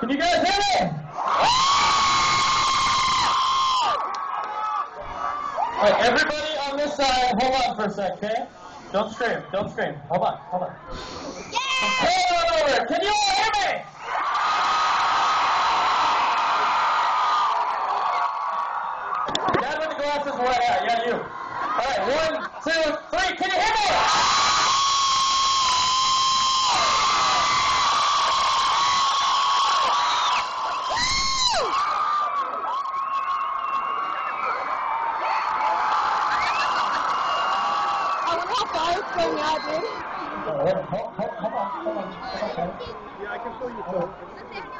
Can you guys hear me? All right, everybody on this side, hold on for a sec, okay? Don't scream, don't scream. Hold on, hold on. Hold on Dad with the glasses. Yeah, yeah, you. All right, one, two, three. Can you hear me? Hold, on, hold on. Hold on. Yeah, I can feel you.